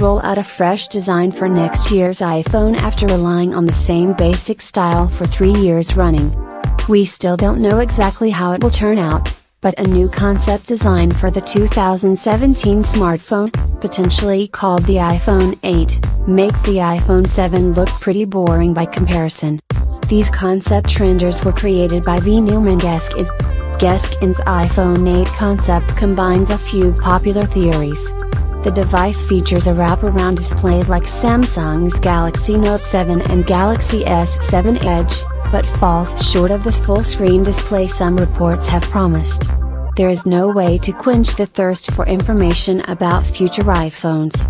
roll out a fresh design for next year's iPhone after relying on the same basic style for three years running. We still don't know exactly how it will turn out, but a new concept design for the 2017 smartphone, potentially called the iPhone 8, makes the iPhone 7 look pretty boring by comparison. These concept renders were created by Veniamin Geskin. Geskin's iPhone 8 concept combines a few popular theories. The device features a wraparound display like Samsung's Galaxy Note 7 and Galaxy S7 Edge, but falls short of the full screen display some reports have promised. There is no way to quench the thirst for information about future iPhones.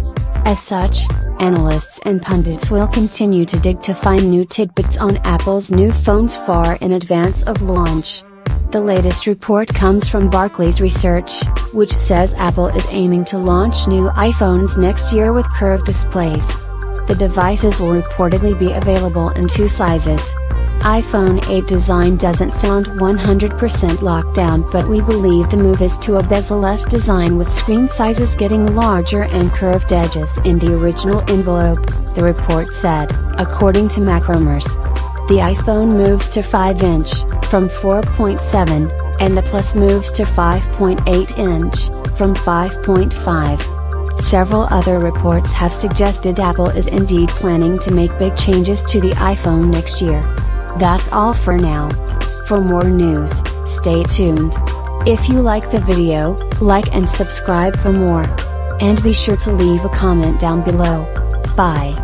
As such, analysts and pundits will continue to dig to find new tidbits on Apple's new phones far in advance of launch. The latest report comes from Barclays Research, which says Apple is aiming to launch new iPhones next year with curved displays. The devices will reportedly be available in two sizes iPhone 8 design doesn't sound 100% locked down but we believe the move is to a bezel-less design with screen sizes getting larger and curved edges in the original envelope, the report said, according to Macrumors. The iPhone moves to 5-inch, from 4.7, and the Plus moves to 5.8-inch, from 5.5. Several other reports have suggested Apple is indeed planning to make big changes to the iPhone next year. That's all for now. For more news, stay tuned. If you like the video, like and subscribe for more. And be sure to leave a comment down below. Bye.